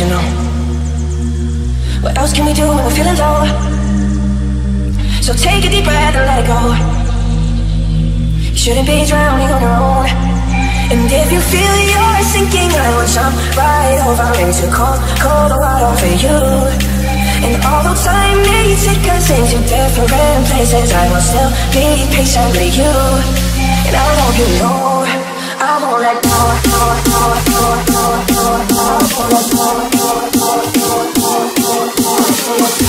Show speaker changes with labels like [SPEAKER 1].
[SPEAKER 1] you know.
[SPEAKER 2] What
[SPEAKER 3] else can we do when we're feeling low? So take a deep breath and let it go. You shouldn't be drowning on your own. And if you feel you're sinking, I will jump right over into cold, cold water for you. And although time may take us into different places, I will still be patient with you. And I hope you know. I won't let go, go, go, go, go, go, go, go, go, go for
[SPEAKER 2] what